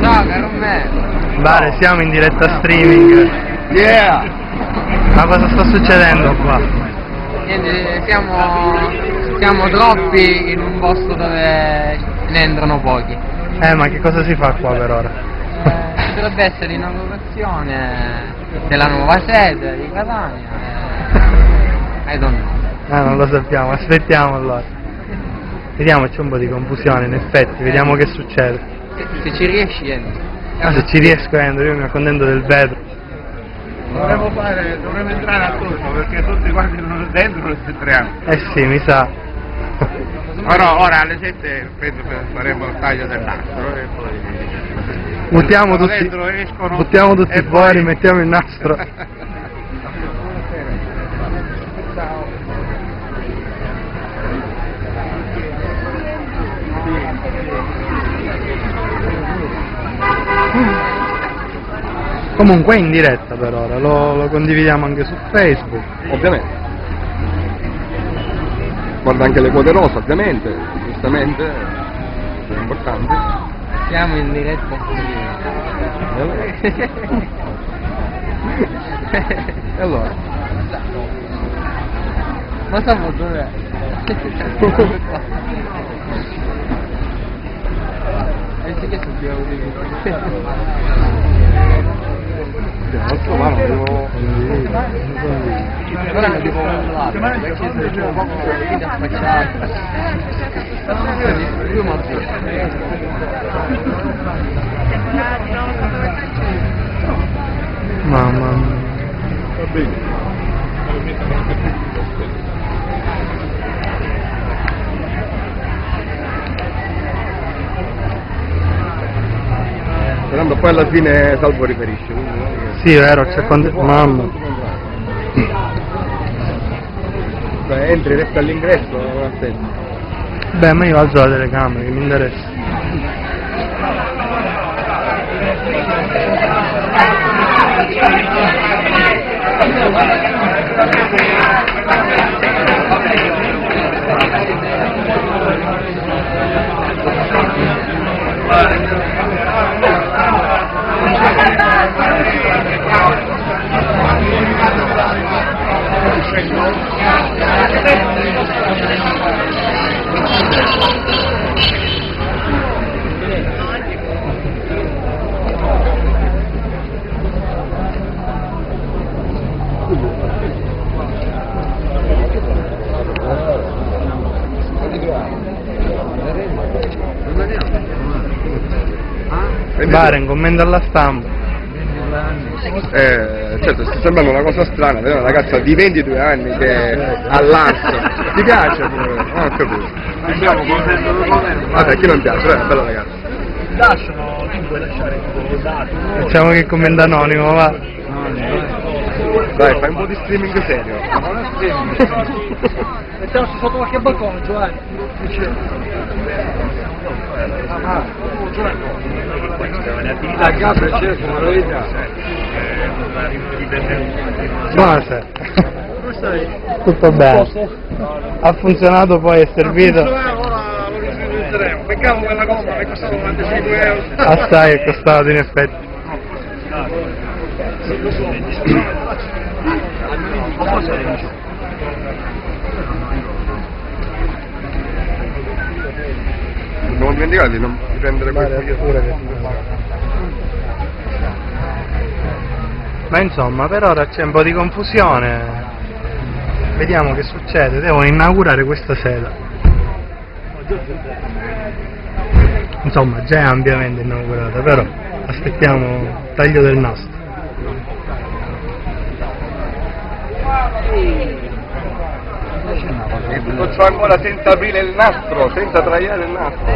Ciao caro. Bare, siamo in diretta streaming. Yeah! Ma cosa sta succedendo qua? Niente, siamo, siamo troppi in un posto dove ne entrano pochi. Eh, ma che cosa si fa qua per ora? Eh, dovrebbe essere l'inaugurazione della nuova sede di Catania. eh, I don't know. Ah, non lo sappiamo, aspettiamo allora. Vediamoci un po' di confusione, in effetti, vediamo che succede. Se, se ci riesci entri. Ah, se ci riesco entro, io mi accontento del vetro. Dovremmo fare, dovremmo entrare a turno perché tutti quanti sono dentro e entriamo. Eh sì, mi sa. Ora, ora alle 7 penso che faremo il taglio dell'altro e poi. Buttiamo tutti, dentro, escono, buttiamo tutti fuori, poi- mettiamo il nastro. Comunque è in diretta per ora, lo, lo condividiamo anche su Facebook. ovviamente. Guarda anche le quote rosa, ovviamente, giustamente, sono importanti. Siamo in diretta E allora? Ma stavo dov'è? E sì che dobbiamo Devo trovare, devo... Mi devo controllare perché sono proprio video affacciato. Due Mamma mia. Va bene. Sperando poi alla fine Salvo riferisce. quindi è Sì, vero, c'è quando... Mamma. Beh, entri, resta all'ingresso, non aspetti. Beh, ma io alzo la telecamera, che mi interessa. Baren, commenta alla stampa. Eh, certo, sta sembrando una cosa strana, vedere una ragazza di 22 anni che ha l'ansia. Ti piace? Non ho capito. Del governo. Vabbè, chi non piace? Beh, bella ragazza. Lasciano, tu puoi lasciare tipo dati. Facciamo che commenta anonimo, va. Dai, fai un po' di streaming serio. Mettiamo sotto qualche balcone, Giovanni. La capra c'è, sono verità. Buonasera. Come stai? Tutto bene. Ha funzionato poi, è servito. Lo. Peccato quella gomma che costava 95 euro. Assai è costato in effetti. Non dimenticare di non di prendere questo. Ma insomma, per ora c'è un po' di confusione. Vediamo che succede. Devono inaugurare questa sede. Insomma, già è ampiamente inaugurata, però aspettiamo il taglio del nastro. C'ho ancora senza aprire il nastro, senza tagliare il nastro.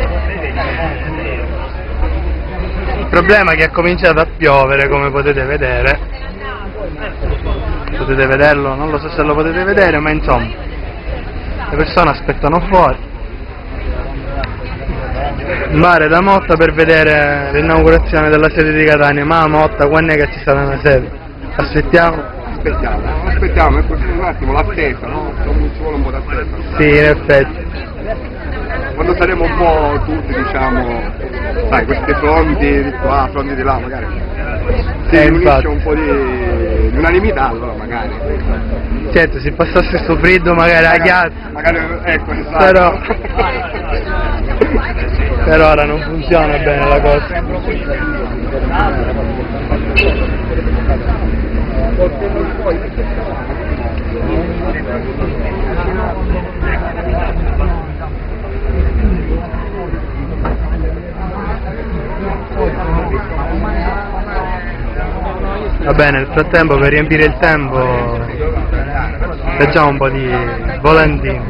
Il problema è che ha cominciato a piovere, come potete vedere. potete vederlo, non lo so se lo potete vedere, ma insomma, le persone aspettano fuori. Mare da Motta per vedere l'inaugurazione della sede di Catania, ma Motta quando è che ci sarà una sede? Aspettiamo. Aspettiamo, aspettiamo, è questo un attimo l'attesa, no? Ci vuole un po' d'attesa. Sì, in effetti. Quando saremo un po' tutti, diciamo, sai, questi fronti di qua, fronti di là, magari. Si Eh, riunisce un po' di, di unanimità, allora magari. Certo, se passasse sto freddo magari a chiazza, Magari, ecco, esatto. però per ora non funziona bene la cosa. Va bene, nel frattempo per riempire il tempo facciamo un po' di volantini.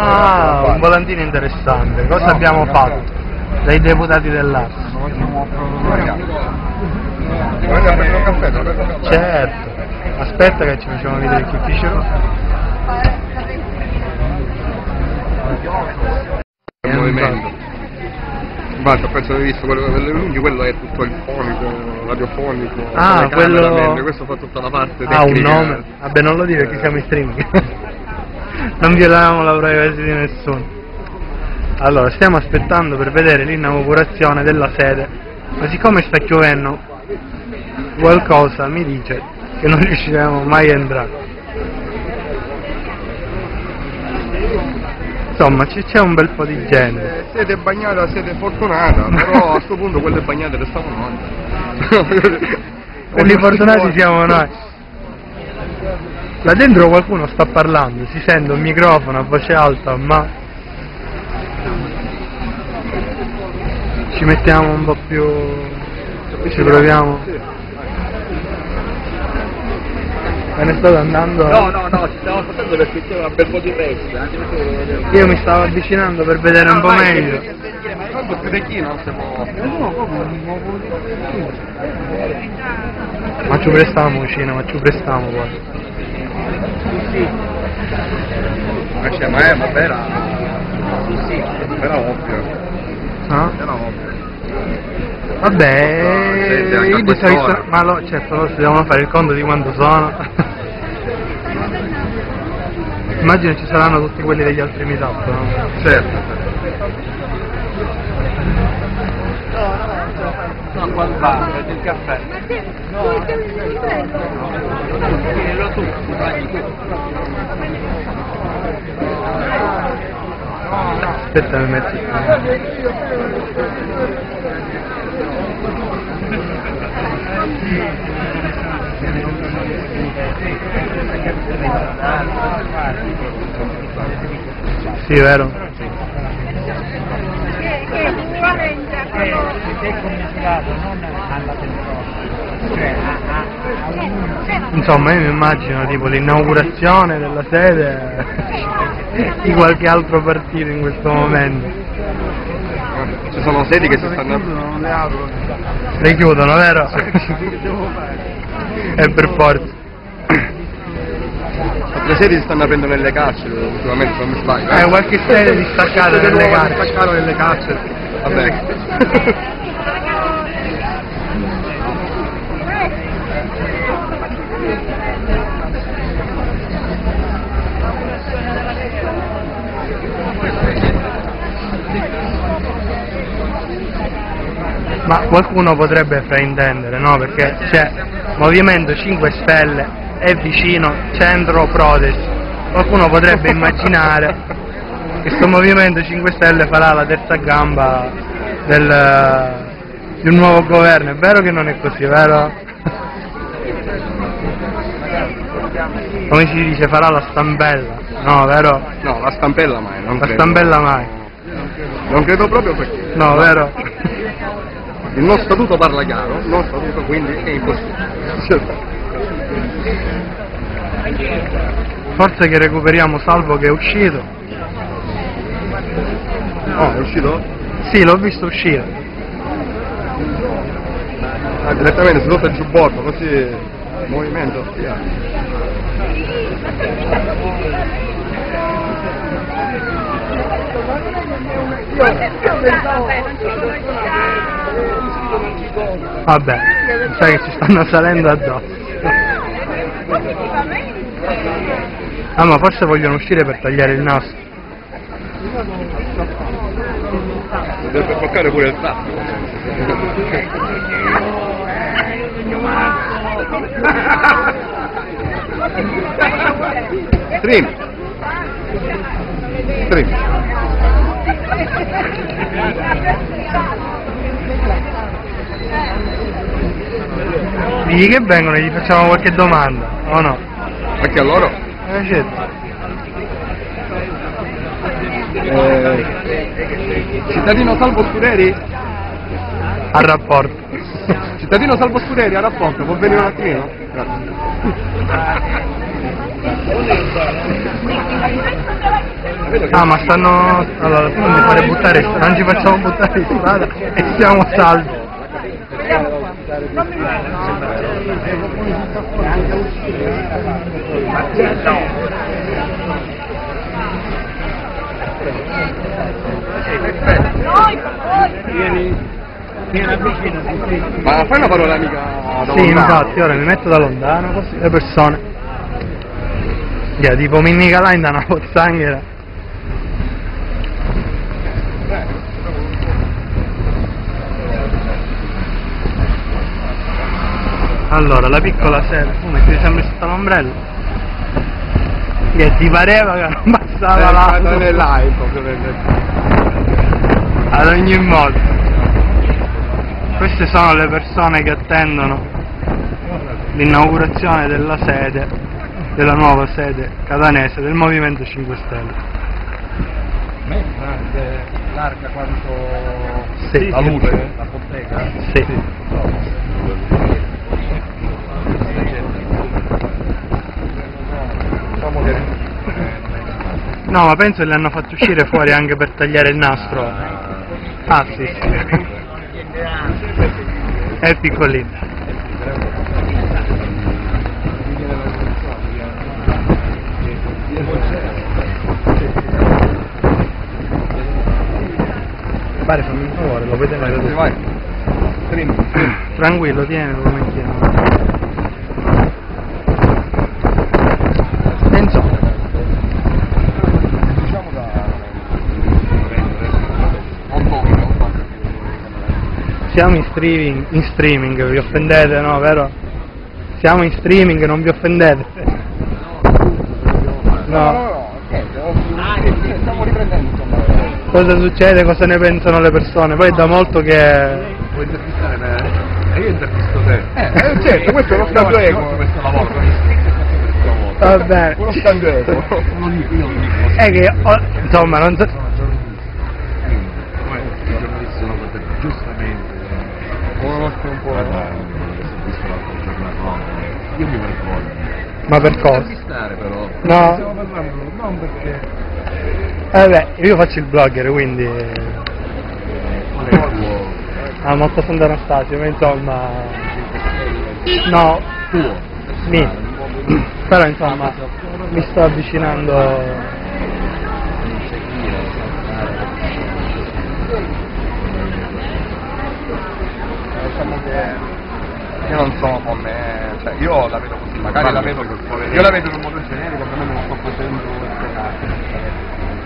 Ah, un volantino interessante. Cosa abbiamo fatto? Dai deputati un un caffè. Certo. Aspetta che ci facciamo vedere che ufficio. Il movimento. Basta, penso di visto quello delle lunghi, quello è tutto il fonico, radiofonico, Ah, quello- questo fa tutta la parte Ha un tecnica. nome? Vabbè non lo dire perché siamo in streaming. Non violiamo la privacy di nessuno. Allora, stiamo aspettando per vedere l'inaugurazione della sede, ma siccome sta piovendo qualcosa mi dice che non riusciremo mai a entrare. Insomma, c'è un bel po' di gente. Siete bagnata, siete fortunata, però a sto punto quelle bagnate restiamo noi. Quelli fortunati siamo noi. Là dentro qualcuno sta parlando, si sente un microfono a voce alta, ma ci mettiamo un po' più. ci proviamo. Me ne state andando? No, no, no, ci stiamo facendo perché c'è un bel po' di anche perché... Io mi stavo avvicinando per vedere un po' meglio. Più. Ma ci prestiamo vicino, ma ci prestiamo poi. Ma c'è, ma è, ma era... Era ovvio, No? era ovvio. Vabbè, a io di solito, ma lo, certo, loro si devono fare il conto di quanto sono. Immagino ci saranno tutti quelli degli altri meetup, no? Certo. No, qua al bar, il caffè. Tienilo tu, Aspetta, mi metti. Sì, vero? Insomma, io mi immagino tipo l'inaugurazione della sede di qualche altro partito in questo momento. Ci sono sedi che si stanno... Le chiudono, vero? E per forza. Altre sedi si stanno aprendo nelle carceri, ultimamente non mi sbaglio. Eh, qualche sede distaccata Sede nelle carceri. distaccata nelle carceri. Vabbè. Ma qualcuno potrebbe fraintendere, no? Perché c'è Movimento 5 Stelle è vicino Centro Protest. Qualcuno potrebbe immaginare che questo Movimento 5 Stelle farà la terza gamba del, di un nuovo governo. È vero che non è così, vero? Come si dice, farà la stampella, no, vero? No, la stampella mai, non La credo. stampella mai, Non credo proprio perché no, vero? Il nostro statuto parla chiaro, il nostro statuto quindi è impossibile. Forse che recuperiamo Salvo che è uscito. Oh, è uscito? Sì, l'ho visto uscire. Ah, direttamente sotto il giubbotto, così movimento. via. Vabbè, sai che ci stanno salendo addosso. Ah, ma forse vogliono uscire per tagliare il naso. Deve bloccare pure il traffico. Trim. Trim. Digli che vengono e gli facciamo qualche domanda, o no? Anche a loro? Eh, certo. Eh, cittadino Salvo Scuderi? Al rapporto. Cittadino Salvo Scuderi a rapporto, può venire un attimino? Grazie. Ah, ma stanno... Allora, tu non mi fare buttare, non ci facciamo buttare in strada e siamo salvi. Ma fai una panoramica da Sì, infatti, ora mi metto da lontano così le persone. Yeah, tipo Minni Calain da una pozzanghera. Allora, la piccola sera, tu metti sempre sotto l'ombrello. Che ti pareva che non passava Eh, l'auto. non è live, ovviamente. Ad ogni modo. Queste sono le persone che attendono l'inaugurazione della sede, della nuova sede catanese del Movimento 5 Stelle. larga quanto Sì. la luce, la bottega. Sì. Diciamo che No, ma penso che li hanno fatto uscire fuori anche per tagliare il nastro. Ah, sì, sì. È piccolino. Pare fammi un favore, lo. Trim, trim. Tranquillo, tienilo come chiamo. Enzo, Diciamo da... Un po', un po'. Siamo in streaming, in streaming, vi offendete, no, vero? Siamo in streaming, non vi offendete. No, No. no, niente, oh, stiamo riprendendo insomma. Cosa succede, cosa ne pensano le persone? Poi è da molto che... Vuoi intervistare me? E io intervisto te. Eh, eh, certo, questo è uno scambio equo. questo lavoro. Va bene. Uno scambio equo. Non lo dico, io lo dico. È che, insomma, non so... Sono giornalisti. Come i giornalisti sono protetti giustamente. Conosco un po'. Guarda, ho visto l'altro giorno. Io mi vergogno. Ma per cosa? Intervistare però. No. Stiamo parlando non perché Eh beh, io faccio il blogger, quindi... qual è il tuo Ah, Santo Anastasio, ma insomma... No, tuo. mi. Però insomma, mi sto avvicinando... cioè io la vedo così, magari Ma la vedo, io la vedo in un modo generico, ovviamente non sto facendo.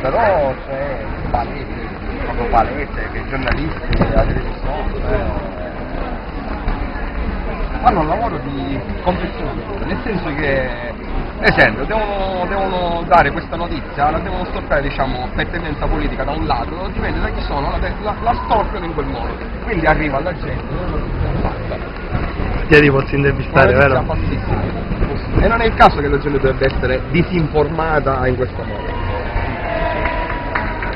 Però c'è palese, proprio palese, che i giornalisti della televisione eh, fanno un lavoro di confezionatore, nel senso che, esempio, devono, devono dare questa notizia, la devono stoccare diciamo per tendenza politica da un lato, dipende da chi sono, la, la, la stoccano in quel modo, quindi arriva alla gente, Ti ti posso intervistare, vero? E non è il caso che la gente dovrebbe essere disinformata in questo modo.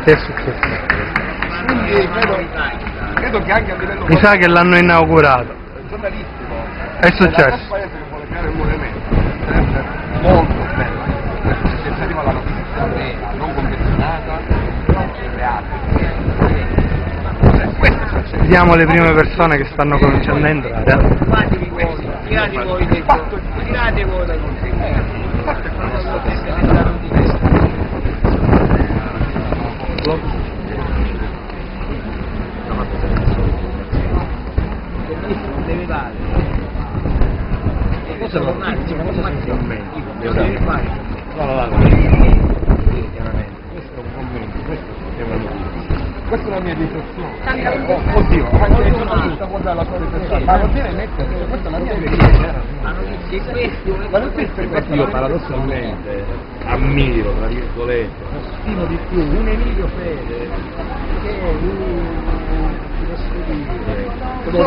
Che è successo? Quindi credo, credo che anche a livello Mi sa che l'hanno inaugurato. giornalistico È successo. sarebbe molto bella se arriva la notizia vera, Vediamo le prime persone che stanno cominciando a entrare. Fatevi voi, tirate voi dentro, tirate voi da non deve. Cosa non ha? Cosa? Lo fare chiaramente, questo è un commento, questo è una notizia. Questa è la mia riflessione. Oh, oddio, anche giornalista può dare la sua riflessione, ma non deve mettere, questa è la mia è questo. Ma non per per Infatti io paradossalmente ammiro, tra virgolette, stimo di più un Emilio Fede che un, posso dire,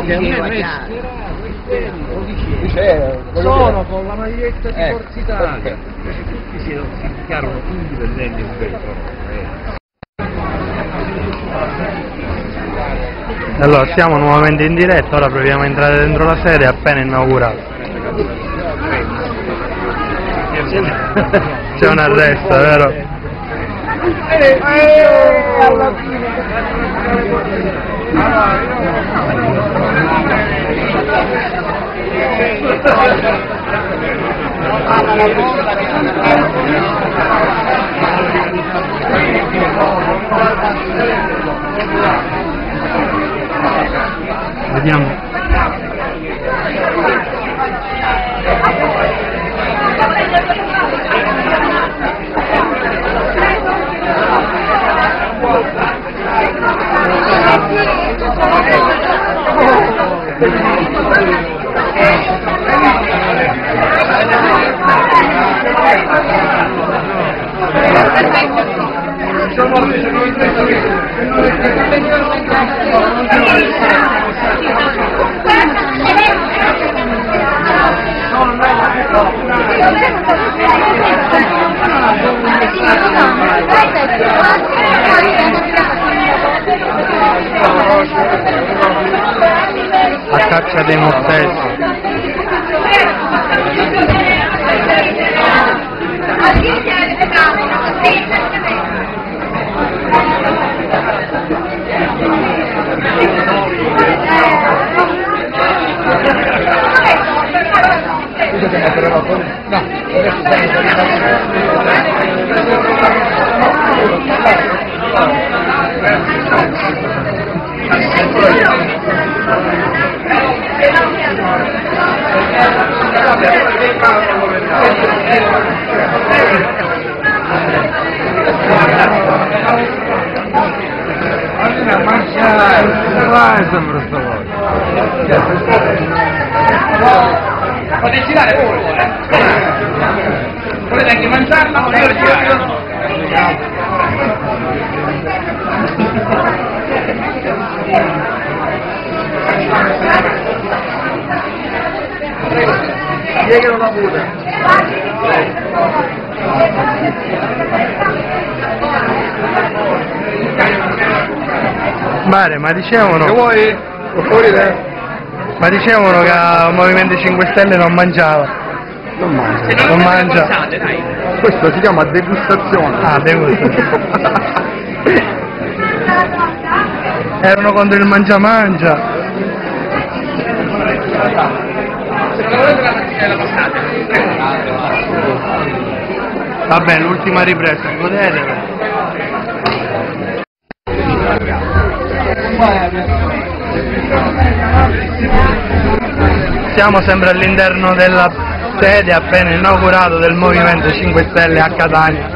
che a me resterà lo dicevo. Dice, voglio Sono con la maglietta di Ecco, Forza Italia, tutti si, si dichiarano indipendenti un vetro. Allora, siamo nuovamente in diretta, ora proviamo a entrare dentro la sede appena inaugurata. C'è un arresto, vero? Vediamo. A caccia dei mortesi. Potete girare voi, eh? Volete anche mangiarla? Volete girare? Piegano la muta. Mare, ma dicevano, vuoi? Fuori te? Ma dicevano che il Movimento 5 Stelle non mangiava. Non mangia. Non mangia. Questo si chiama degustazione. Ah, degustazione. Erano contro il mangia mangia. Vabbè, l'ultima ripresa, godetela. Siamo sempre all'interno della sede appena inaugurato del Movimento 5 Stelle a Catania.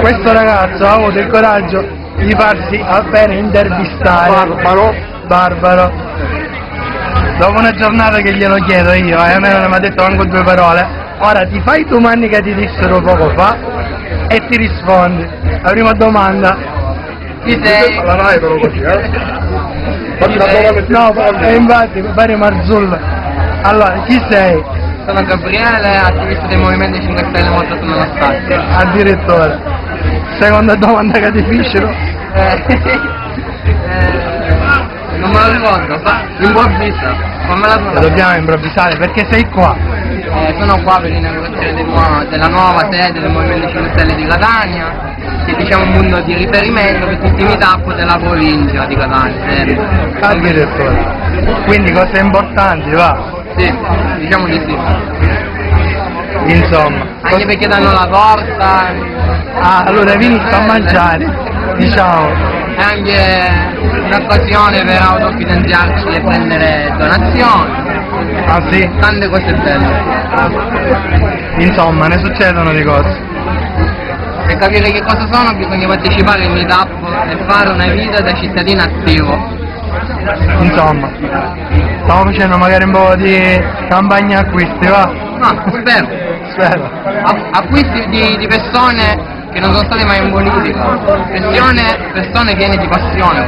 Questo ragazzo ha avuto il coraggio di farsi appena intervistare. Barbaro. Barbaro. Dopo una giornata che glielo chiedo io, e a me non mi ha detto manco due parole, ora ti fai i domani che ti dissero poco fa e ti rispondi. La prima domanda, Chi sei? Alla Rai però così, eh? No, e infatti, pare Marzullo. Allora, chi sei? Sono Gabriele, attivista del Movimento 5 Stelle montato nella spazio. Addirittura. Seconda domanda che ti fecero. Eh, eh, non me lo ricordo, fa, improvvisa, fammela La tua. dobbiamo improvvisare perché sei qua. Eh, sono qua per l'inaugurazione del della nuova sede del Movimento 5 Stelle di Catania, che diciamo un punto di riferimento per tutti i meetup della provincia di Catania. eh. Quindi cose importanti, va. Sì, diciamo di sì. Insomma. Anche perché danno la torta. Ah, allora vieni sta a mangiare, diciamo. È anche un'occasione per autofinanziarci e prendere donazioni. Ah sì? Tante cose belle. Insomma, ne succedono di cose. Per capire che cosa sono bisogna partecipare al meetup e fare una vita da cittadino attivo. Insomma. Stiamo facendo magari un po' di campagna acquisti, va? No, spero. Spero. A- acquisti di, di persone che non sono state mai in politica. Persone, persone piene di passione.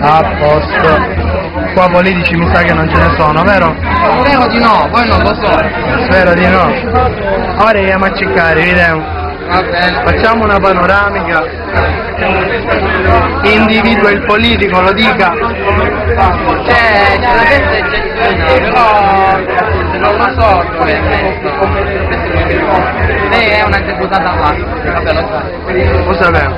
A posto. Qua politici mi sa che non ce ne sono, vero? Spero di no, poi non lo so. Spero di no. Ora andiamo a cercare, vediamo. Facciamo una panoramica. Individua il politico, lo dica. C'è, c'è la gente gentilina, però non lo so è messo. Lei è una deputata plastica, vabbè lo so. Lo sapevo.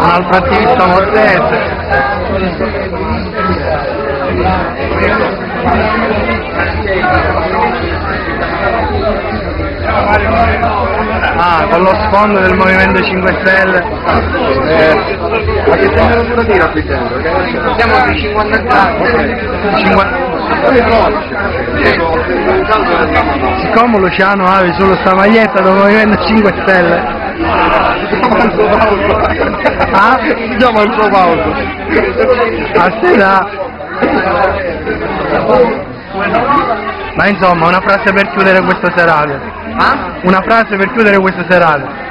Un altro attivista mortese. Ah, con lo sfondo del Movimento 5 Stelle. Ma che temperatura tira qui dentro? Siamo sui 50 gradi. Cinqua- Siccome Luciano ha solo sta maglietta del Movimento 5 Stelle. Ah? Andiamo al suo pauso. A sera. Ma insomma, una frase per chiudere questa serata. Ah? Una frase per chiudere questa serata.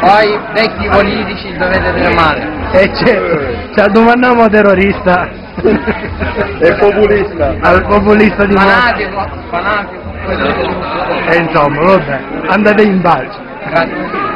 Poi vecchi politici dovete tremare. E c'è, ci addomandiamo terrorista. È populista. Al populista di. Fanatico, fanatico. E insomma, vabbè, andate in pace. Grazie.